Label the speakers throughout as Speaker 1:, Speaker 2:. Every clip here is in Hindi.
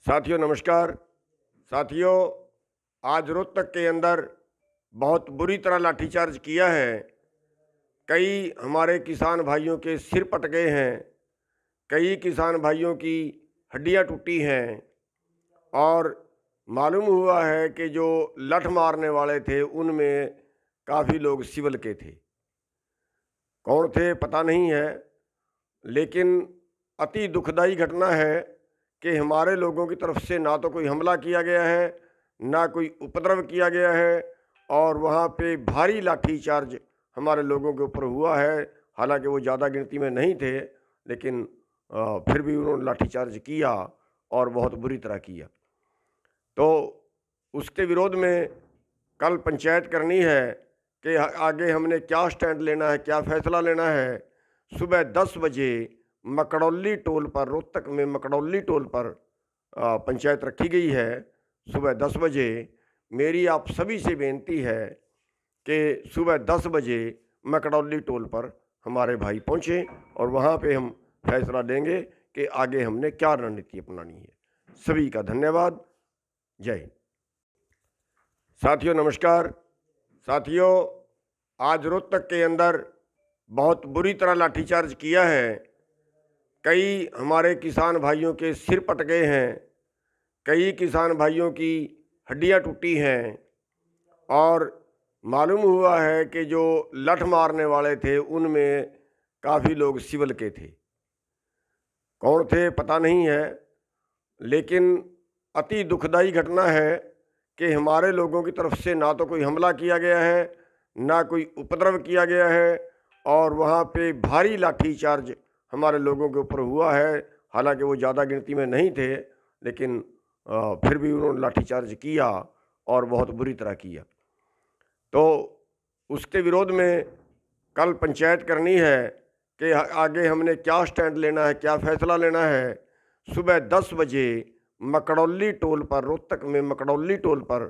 Speaker 1: साथियों, नमस्कार। साथियों, आज रोहतक के अंदर बहुत बुरी तरह लाठीचार्ज किया है। कई हमारे किसान भाइयों के सिर पट गए हैं। कई किसान भाइयों की हड्डियाँ टूटी हैं। और मालूम हुआ है कि जो लठ मारने वाले थे, उनमें काफ़ी लोग सिविल के थे। कौन थे, पता नहीं है, लेकिन अति दुखदाई घटना है कि हमारे लोगों की तरफ़ से ना तो कोई हमला किया गया है, ना कोई उपद्रव किया गया है और वहाँ पे भारी लाठी चार्ज हमारे लोगों के ऊपर हुआ है। हालाँकि वो ज़्यादा गिनती में नहीं थे, लेकिन फिर भी उन्होंने लाठी चार्ज किया और बहुत बुरी तरह किया। तो उसके विरोध में कल पंचायत करनी है कि आगे हमने क्या स्टैंड लेना है, क्या फैसला लेना है। सुबह दस बजे मकड़ौली टोल पर, रोहतक में मकड़ौली टोल पर पंचायत रखी गई है सुबह दस बजे। मेरी आप सभी से बेनती है कि सुबह दस बजे मकड़ौली टोल पर हमारे भाई पहुँचे और वहाँ पे हम फैसला देंगे कि आगे हमने क्या रणनीति अपनानी है। सभी का धन्यवाद। जय हिंद। साथियों, नमस्कार। साथियों, आज रोहतक के अंदर बहुत बुरी तरह लाठीचार्ज किया है कई हमारे किसान भाइयों के सिर पट गए हैं, कई किसान भाइयों की हड्डियाँ टूटी हैं और मालूम हुआ है कि जो लठ मारने वाले थे, उनमें काफ़ी लोग सिविल के थे। कौन थे पता नहीं है, लेकिन अति दुखदाई घटना है कि हमारे लोगों की तरफ़ से ना तो कोई हमला किया गया है, ना कोई उपद्रव किया गया है और वहाँ पे भारी लाठी चार्ज हमारे लोगों के ऊपर हुआ है। हालाँकि वो ज़्यादा गिनती में नहीं थे, लेकिन फिर भी उन्होंने लाठीचार्ज किया और बहुत बुरी तरह किया। तो उसके विरोध में कल पंचायत करनी है कि आगे हमने क्या स्टैंड लेना है, क्या फैसला लेना है। सुबह दस बजे मकड़ौली टोल पर, रोहतक में मकड़ौली टोल पर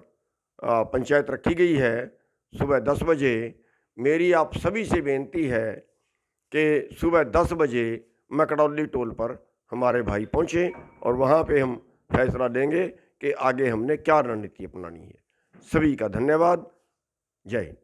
Speaker 1: पंचायत रखी गई है। सुबह दस बजे मेरी आप सभी से बेनती है कि सुबह दस बजे मकड़ौली टोल पर हमारे भाई पहुँचे और वहाँ पर हम फैसला लेंगे कि आगे हमने क्या रणनीति अपनानी है। सभी का धन्यवाद। जय